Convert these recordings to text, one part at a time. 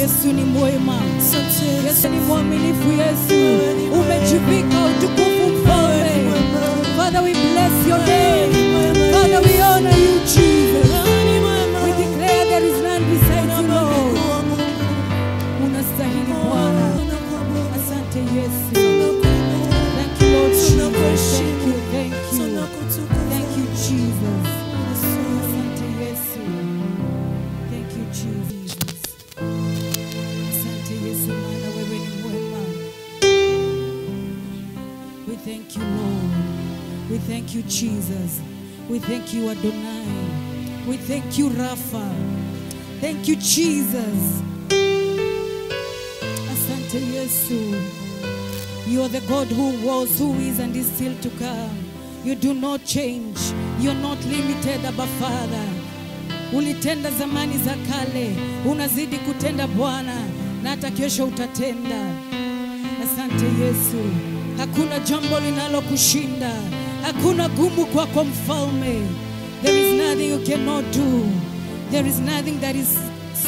Yesu ni mwema. Yesu ni mwaminifu. Yesu umejivika thank you, Jesus. We thank you, Adonai. We thank you, Rafa. Thank you, Jesus. Asante Yesu. You are the God who was, who is, and is still to come. You do not change. You're not limited, Abba Father. Ulitenda zamani za kale, unazidi kutenda Bwana, na hata kesho utatenda. Asante Yesu, hakuna jambo linalo linalokushinda, hakuna gumu kwako Mfalme. There is nothing you cannot do. There is nothing that is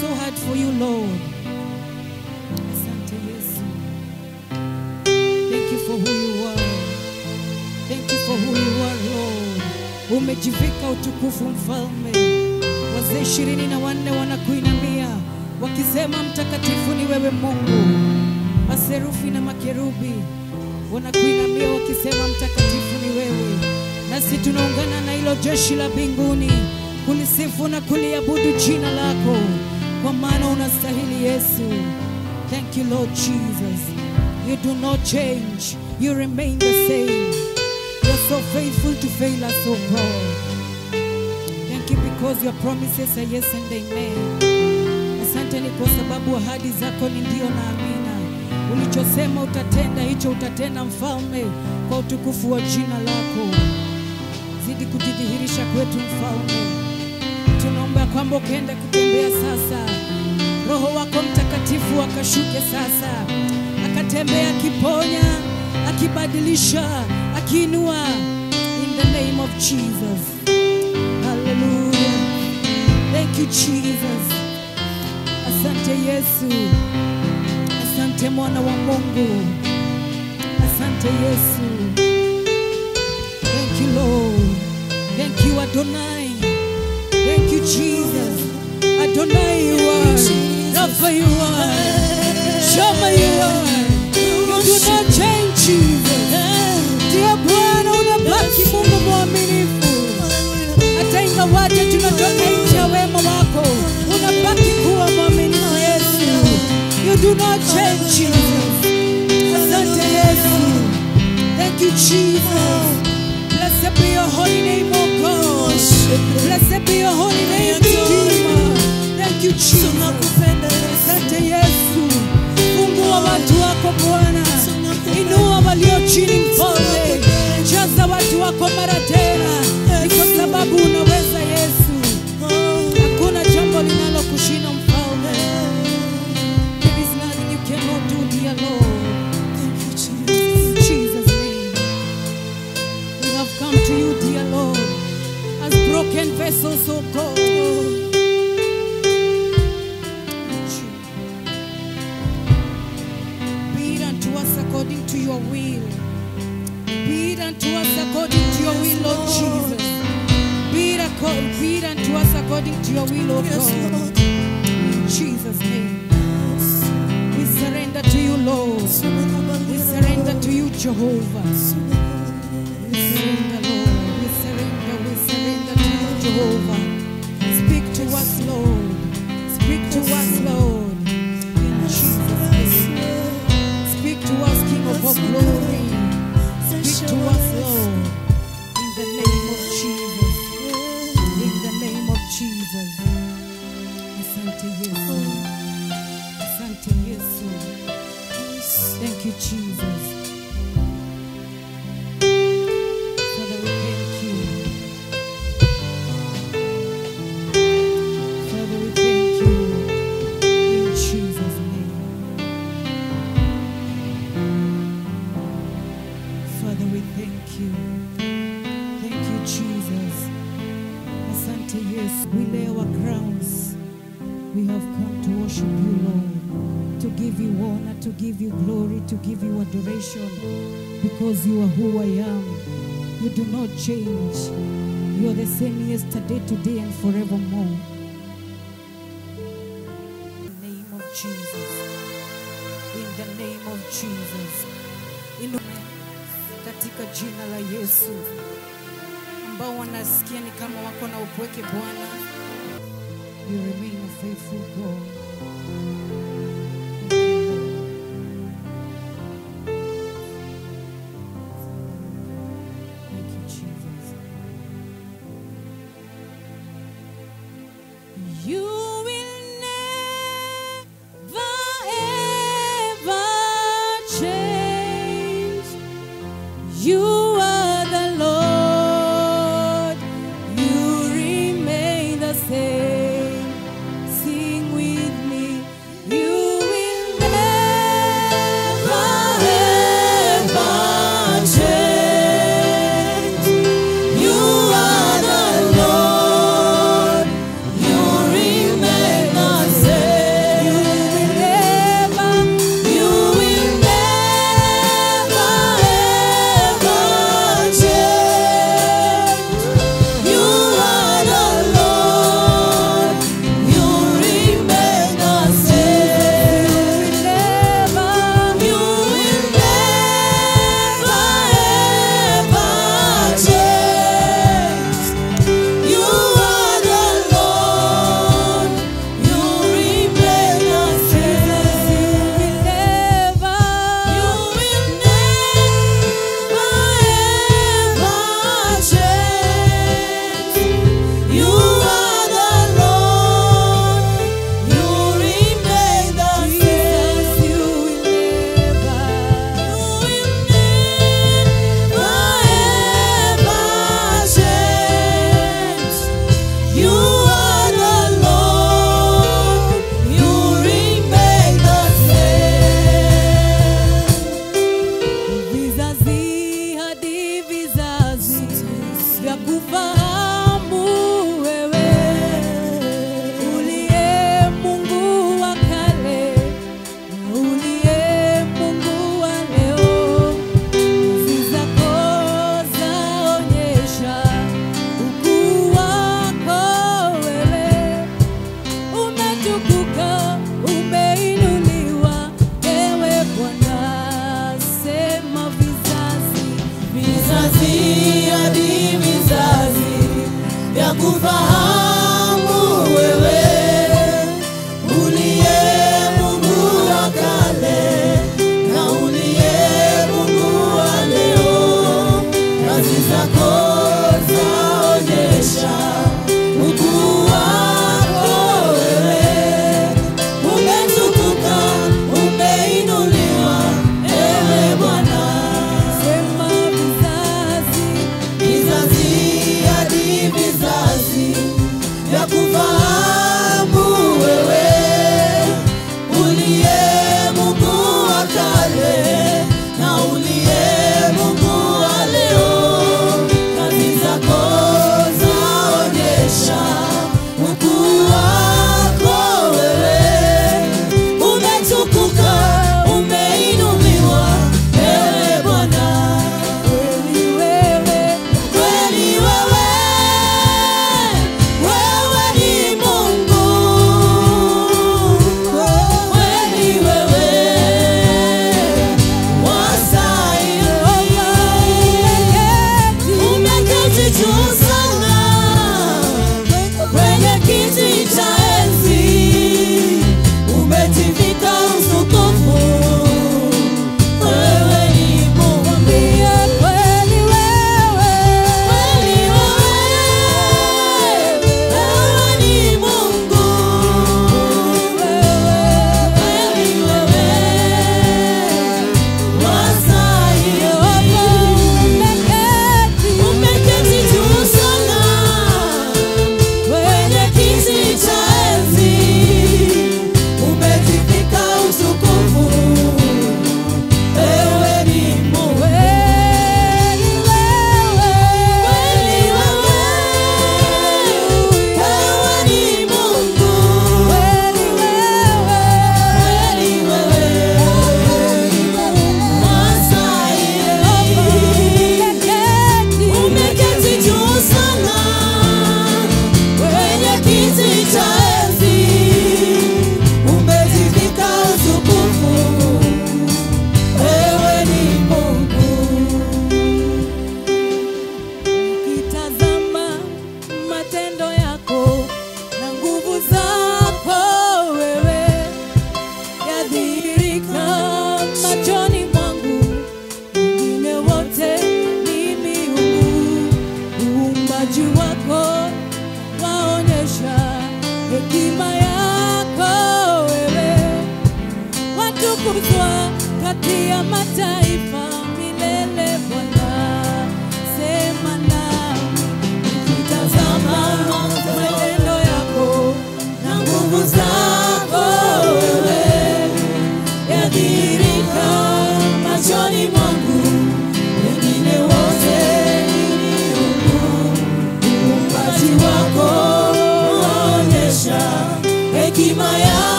so hard for you, Lord. Asante Yesu. Thank you for who you are. Thank you for who you are, Lord. Umejivika utukufu Mfalme. Wazee ishirini na wanne wanakuinamia wakisema, mtakatifu ni wewe Mungu. Maserufi na makerubi wanakuinamia wakisema, mtakatifu ni wewe. Nasi tunaungana na hilo jeshi la mbinguni kulisifu na kuliabudu jina lako, kwa maana unastahili Yesu. Thank you Lord Jesus. You do not change. You remain the same. You're so faithful to fail us, O God. Thank you because your promises are yes and amen. Asante ni kwa sababu ahadi zako ni ndio na amina. Ulichosema utatenda, hicho utatenda, Mfalme, kwa utukufu wa jina lako. Zidi kujidhihirisha kwetu, Mfalme. Tunaomba kwamba ukaenda kutembea sasa, Roho wako Mtakatifu akashuke sasa, akatembea akiponya, akibadilisha, akiinua, in the name of Jesus. Hallelujah. Thank you Jesus. Asante Yesu. Asante mwana wa Mungu. Asante Yesu. Thank you Lord. Thank you Adonai. Thank you Jesus. Adonai you are. Rafa you are. Shama you are. You do not change Jesus. Ndiye Bwana unabaki Mungu mwaminifu. hata ingawaje tunatoka nje ya wema You do not change Jesus. Asante Yesu. Thank you Jesus. Blessed be your holy name, O God. Blessed be your holy name, Redeemer. Thank you Jesus. Asante Yesu. Fungua watu wako Bwana. Inua walio chini mfalme. Jaza watu wako mara tena. Oh God. Be it unto us according to your will. Be it unto us according to your will, Lord Jesus. Be it, be it unto us according to your will, oh God. In Jesus' name. We surrender to you, Lord. We surrender to you, Jehovah. We surrender, Jehovah. Speak to us, Lord. Speak to us, Lord. In Jesus' name. Speak to us, King of all glory. Do not change. You are the same yesterday, today, and forevermore. In the name of Jesus. In the name of Jesus. Inu katika jina la Yesu ambao wanasikia ni kama wako na upweke Bwana. You remain a faithful God.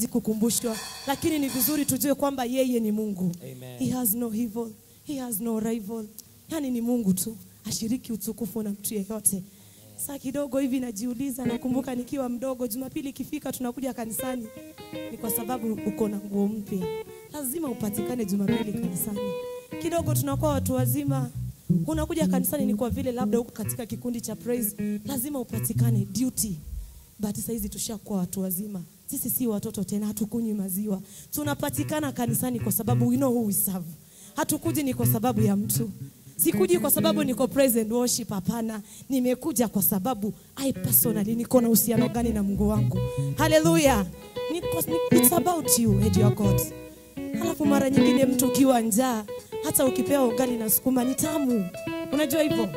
Tuhitaji kukumbushwa, lakini ni vizuri tujue kwamba yeye ni Mungu. He has no evil. He has no rival. Yani ni Mungu tu, ashiriki utukufu na mtu yeyote. Saa kidogo hivi najiuliza, nakumbuka nikiwa mdogo, Jumapili ikifika tunakuja kanisani, ni kwa sababu uko na nguo mpya, lazima upatikane Jumapili kanisani. Kidogo tunakuwa watu wazima, unakuja kanisani ni kwa vile labda uko katika kikundi cha praise, lazima upatikane duty. But saizi tushakuwa watu wazima, sisi si watoto tena, hatukunywi maziwa, tunapatikana kanisani kwa sababu we know who we serve. Hatukuji ni kwa sababu ya mtu Sikuji kwa sababu niko praise and worship, hapana. Nimekuja kwa sababu I personally niko na uhusiano gani na Mungu wangu. Haleluya. It's about you and your God. Halafu mara nyingine mtu ukiwa njaa, hata ukipewa ugali na sukuma ni tamu. Unajua hivyo?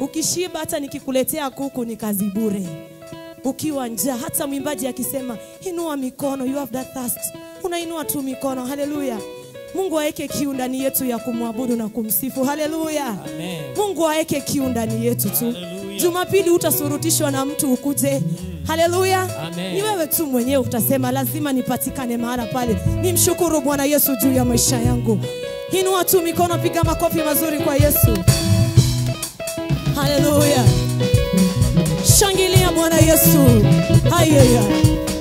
Ukishiba hata nikikuletea kuku ni kazi bure. Ukiwa njaa, hata mwimbaji akisema inua mikono, you have that thirst, unainua tu mikono. Haleluya. Mungu aweke kiu ndani yetu ya kumwabudu na kumsifu. Haleluya. Amen. Mungu aweke kiu ndani yetu tu. Jumapili utasurutishwa na mtu ukuje. Haleluya. Ni wewe tu mwenyewe utasema lazima nipatikane mahala pale. Nimshukuru Bwana Yesu juu ya maisha yangu. Inua tu mikono, piga makofi mazuri kwa Yesu. Haleluya. Shangilia Bwana Yesu. Haleluya. Makofi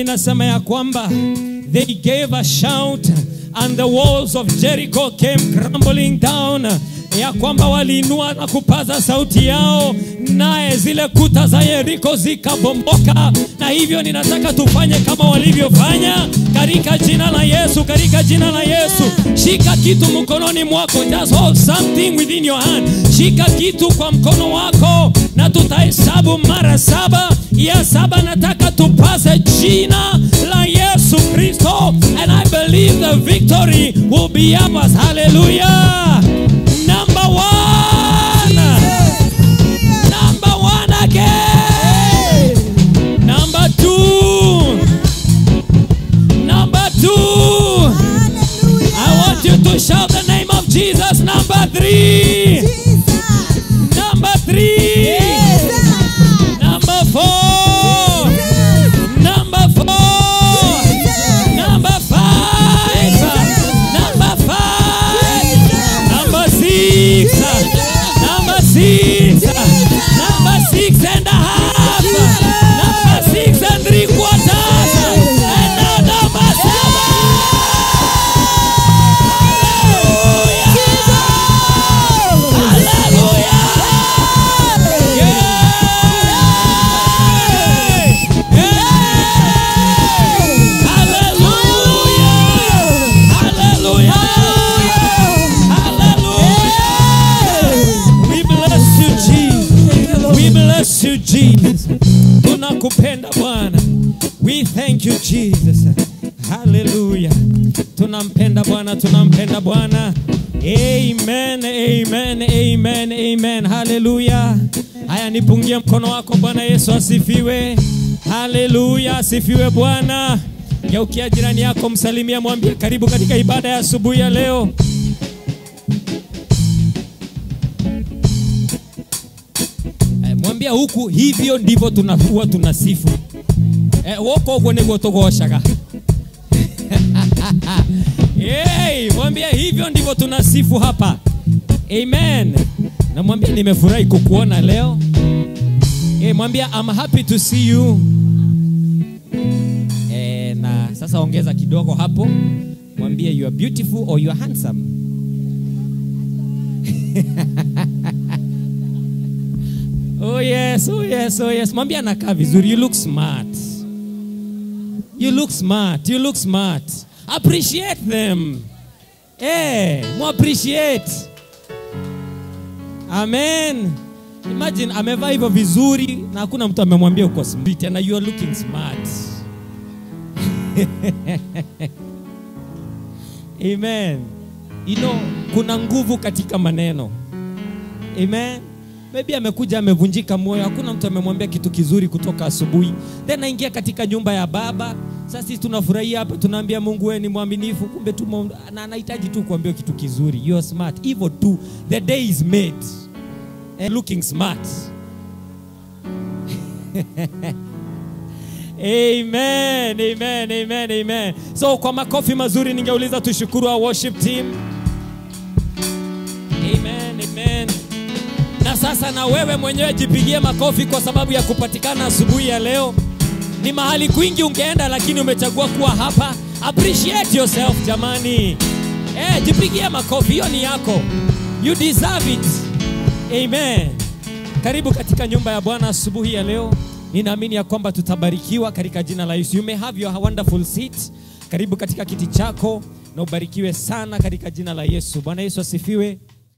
inasema ya kwamba they gave a shout and the walls of Jericho came crumbling down ya kwamba waliinua na kupaza sauti yao, naye zile kuta za Yeriko zikabomboka Na hivyo ninataka tufanye kama walivyofanya katika jina la Yesu, katika jina la Yesu. Shika kitu mkononi mwako, just hold something within your hand. Shika kitu kwa mkono wako, na tutahesabu mara saba. Ya saba nataka tupaze jina la Yesu Kristo, and I believe the victory will be ours. Hallelujah. Maria. Amen. Hallelujah. Haya, nipungie mkono wako. Bwana Yesu asifiwe. Haleluya, asifiwe Bwana. Geukia jirani yako, msalimia, mwambie karibu katika ibada ya asubuhi ya leo. Eh, mwambia huku, hivyo ndivyo tunakuwa tunasifu. Eh, woko uguo niguo tugocaga. Hey, mwambia hivyo ndivyo tunasifu hapa. Amen. Namwambia nimefurahi kukuona leo. Hey, mwambia I'm happy to see you. hey, na sasa ongeza kidogo hapo. mwambia you are beautiful or you are handsome. oh yes, oh yes, oh yes. Mwambie anakaa vizuri. You look smart. You look smart. You look smart. Appreciate them. Eh, mu appreciate. Amen. Imagine amevaa hivyo vizuri na hakuna mtu amemwambia uko smart and you are looking smart. Amen. You know, kuna nguvu katika maneno. Amen. Maybe amekuja amevunjika moyo, hakuna mtu amemwambia kitu kizuri kutoka asubuhi. Then naingia katika nyumba ya baba. Sasa sisi tunafurahia hapa, tunaambia Mungu wewe ni mwaminifu, kumbe tu na anahitaji tu kuambiwa kitu kizuri. You are smart. Hivyo tu. The day is made. And looking smart. Amen, amen, amen, amen. So kwa makofi mazuri ningeuliza tushukuru our worship team. Amen, amen. Sasa na wewe mwenyewe jipigie makofi kwa sababu ya kupatikana asubuhi ya leo. Ni mahali kwingi ungeenda, lakini umechagua kuwa hapa. Appreciate yourself jamani. Eh, jipigie makofi, hiyo ni yako. You deserve it. Amen. Karibu katika nyumba ya Bwana asubuhi ya leo. Ninaamini ya kwamba tutabarikiwa katika jina la Yesu. You may have your wonderful seat. Karibu katika kiti chako na ubarikiwe sana katika jina la Yesu. Bwana Yesu asifiwe.